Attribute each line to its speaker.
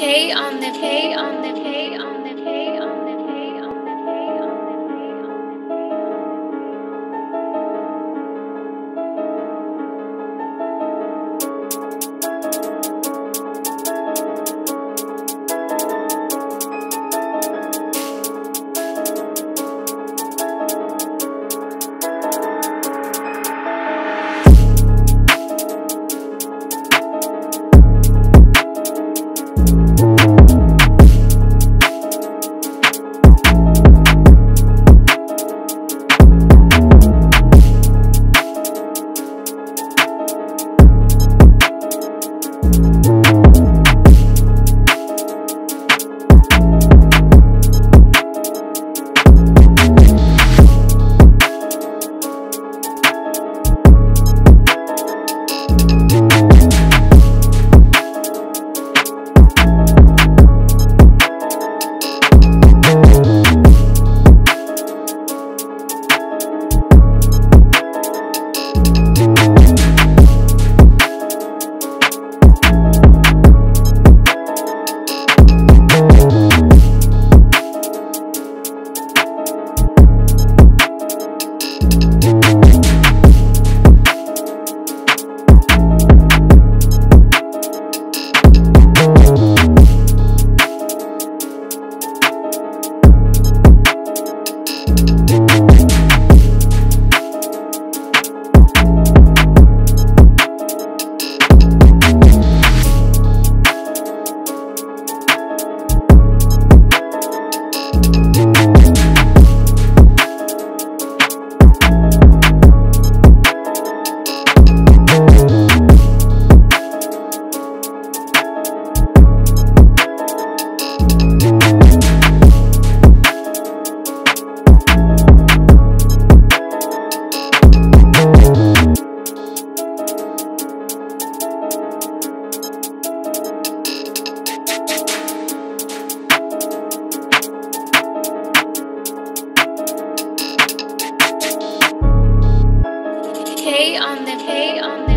Speaker 1: K on the K on the K K on the K on